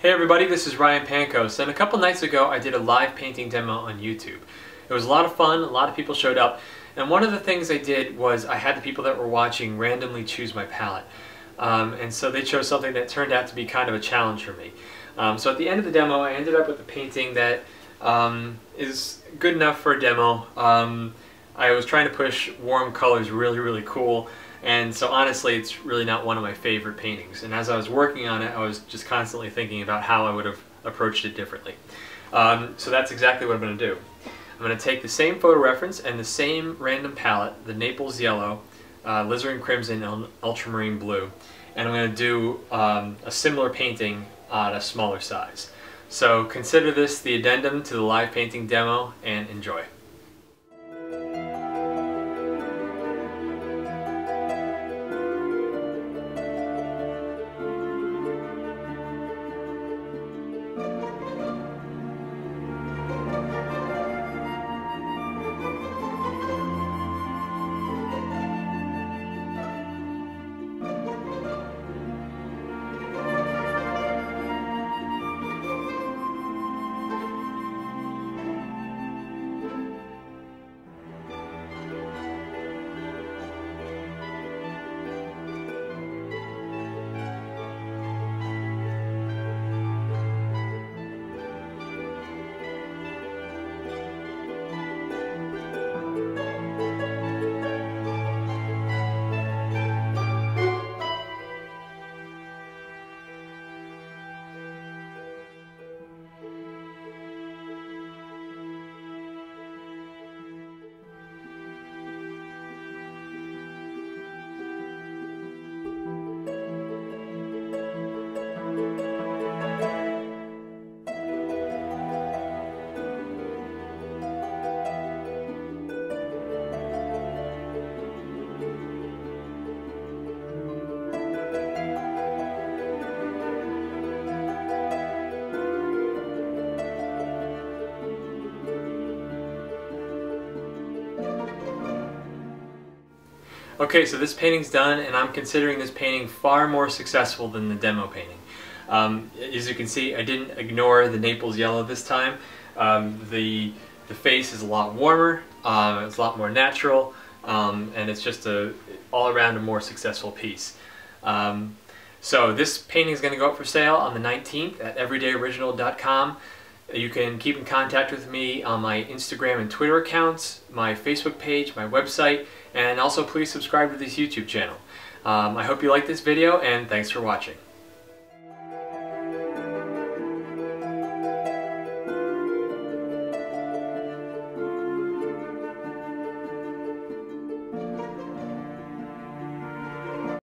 Hey everybody, this is Ryan Pancoast, and a couple nights ago I did a live painting demo on YouTube. It was a lot of fun, a lot of people showed up, and one of the things I did was I had the people that were watching randomly choose my palette. Um, and so they chose something that turned out to be kind of a challenge for me. Um, so at the end of the demo I ended up with a painting that um, is good enough for a demo. I was trying to push warm colors really, really cool. And so honestly, it's really not one of my favorite paintings. And as I was working on it, I was just constantly thinking about how I would have approached it differently. Um, so that's exactly what I'm going to do. I'm going to take the same photo reference and the same random palette, the Naples Yellow, uh, Crimson, and Ultramarine Blue, and I'm going to do um, a similar painting at a smaller size. So consider this the addendum to the live painting demo and enjoy. Okay, so this painting's done and I'm considering this painting far more successful than the demo painting. Um, as you can see, I didn't ignore the Naples yellow this time. Um, the, the face is a lot warmer, um, it's a lot more natural, um, and it's just a all around a more successful piece. Um, so this painting is going to go up for sale on the 19th at everydayoriginal.com. You can keep in contact with me on my Instagram and Twitter accounts, my Facebook page, my website, and also please subscribe to this YouTube channel. Um, I hope you like this video and thanks for watching.